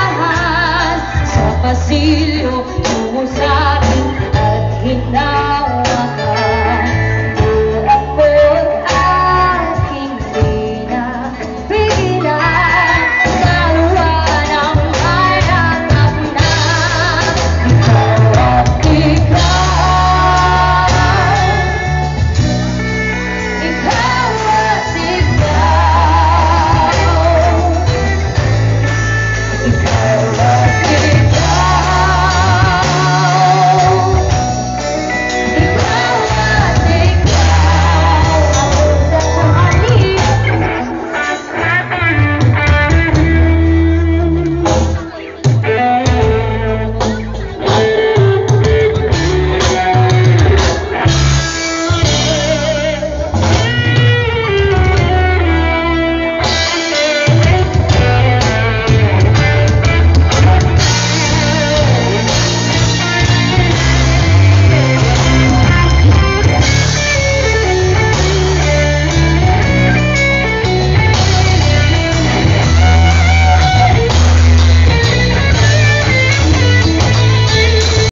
dahan Sa pasilyo tungo sa